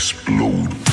explode.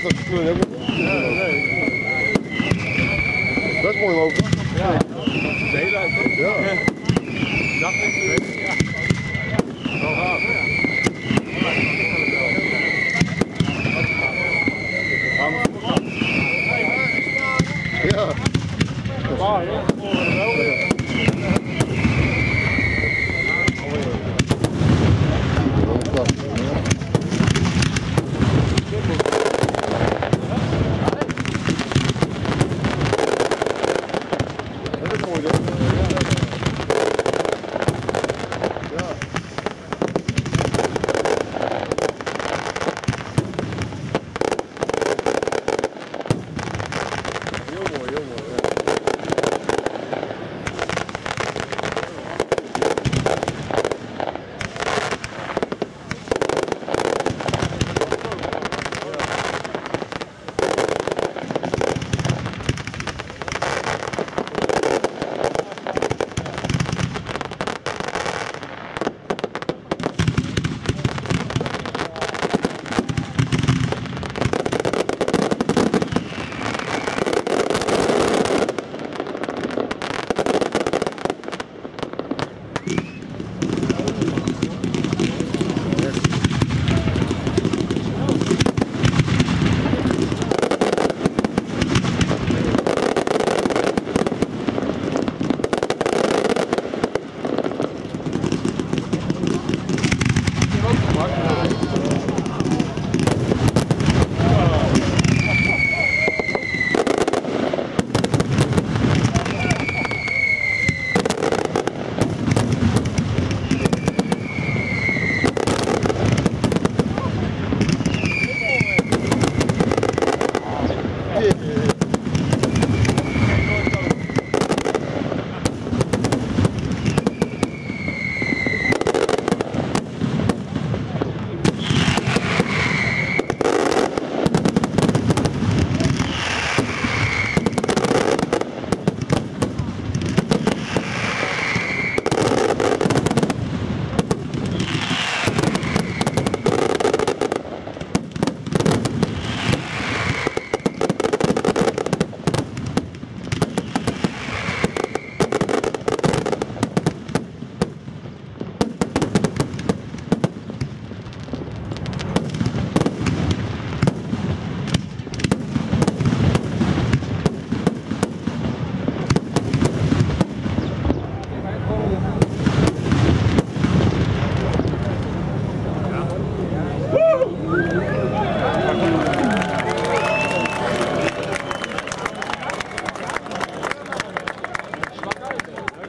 Vet je kleur. Dat is mooi lopen. Ja, de hele toch? Ja. Dacht ik. Ja. Wel gaaf. Ja. Ja.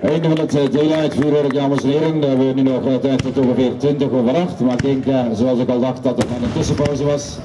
Einde van het daylight vuurwerk, dames en heren. We hebben nu nog tijd tot ongeveer 20 over 8. Maar ik denk, eh, zoals ik al dacht, dat er een tussenpauze was.